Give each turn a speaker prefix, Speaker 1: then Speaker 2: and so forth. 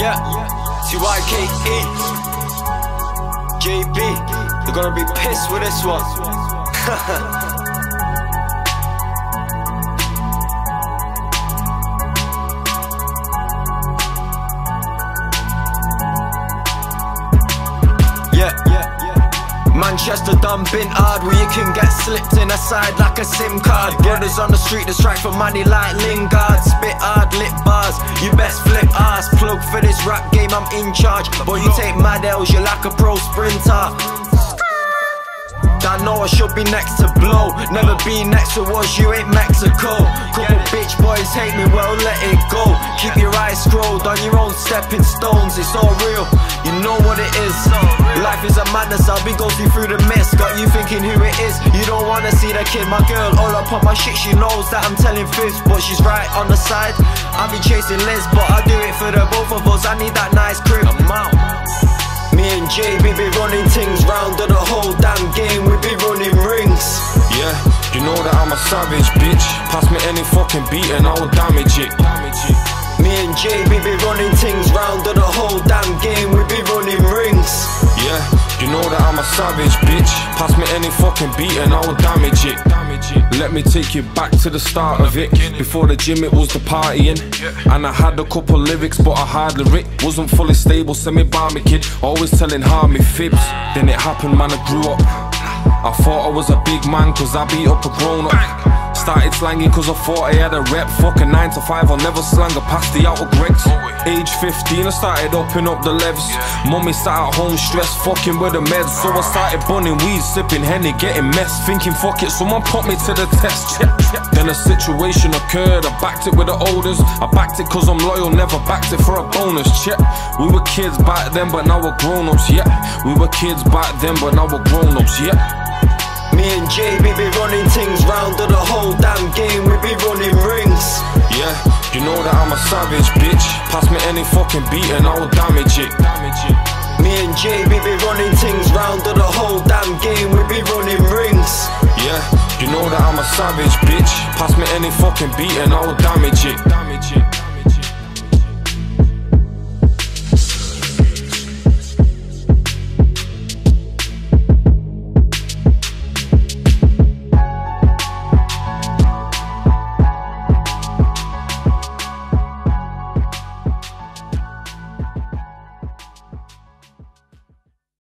Speaker 1: Yeah, TYKE, JB, they're gonna be pissed with this one. Yeah, yeah. Manchester dumping hard where you can get slipped in a side like a SIM card. Brothers on the street that strike for money like Lingard. Spit hard, lit bars. You best flip ass. For this rap game, I'm in charge. Boy, you take mad L's, you're like a pro sprinter. I know I should be next to blow. Never be next to us, you ain't Mexico. Boys hate me, well let it go. Keep your eyes scrolled on your own stepping stones. It's all real, you know what it is. Life is a madness, I'll be ghosting through the mist. Got you thinking who it is. You don't wanna see the kid, my girl. All up on my shit, she knows that I'm telling fibs, but she's right on the side. I be chasing Liz, but I do it for the both of us. I need that nice crib. I'm out. Me and JB be running things round to the whole damn game.
Speaker 2: I'm a savage, bitch. Pass me any fucking beat and I will damage it.
Speaker 1: Me and JB be running things round to the whole damn game. We be running rings.
Speaker 2: Yeah, you know that I'm a savage, bitch. Pass me any fucking beat and I will damage it. Let me take you back to the start of it. Before the gym, it was the partying. And I had a couple lyrics, but I hardly writ. Wasn't fully stable, semi barmy kid. Always telling harmy fibs. Then it happened, man, I grew up. I thought I was a big man, cause I beat up a grown up. Started slanging cause I thought I had a rep. Fucking 9 to 5, I'll never slang a past the outer Greggs. Age 15, I started upping up the levels. Mummy sat at home stressed, fucking with the meds. So I started bunning weed, sipping henny, getting messed. Thinking, fuck it, someone put me to the test. Then a situation occurred, I backed it with the olders. I backed it cause I'm loyal, never backed it for a bonus. Check. We were kids back then, but now we're grown ups, yeah. We were kids back then, but now we're grown ups, yeah.
Speaker 1: Me and JB be running things round to the whole damn game. We be running rings.
Speaker 2: Yeah, you know that I'm a savage, bitch. Pass me any fucking beat and I will damage it.
Speaker 1: Me and JB be running things round to the whole damn game. We be running rings.
Speaker 2: Yeah, you know that I'm a savage, bitch. Pass me any fucking beat and I will damage it.